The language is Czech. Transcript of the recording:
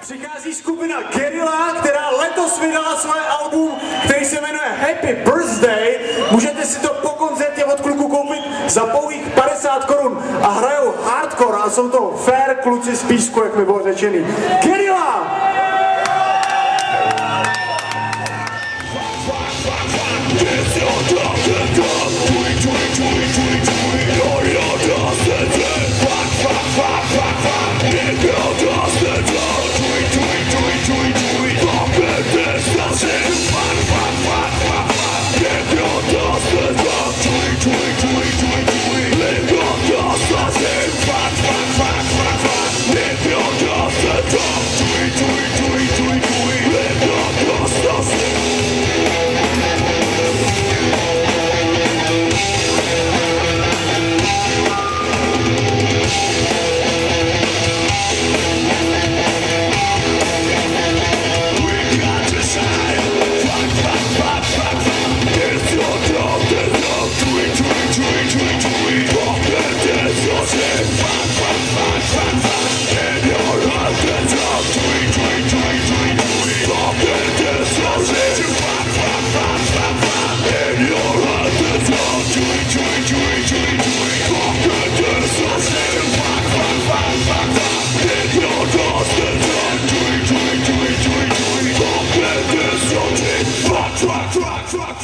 Přichází skupina Gerila, která letos vydala svoje album, který se jmenuje Happy Birthday. Můžete si to po koncertě od kluku koupit za pouhých 50 korun a hrajou hardcore a jsou to fair kluci z písku, jak mi bylo řečený. Gerila! Get your dog and go! truck, truck, truck.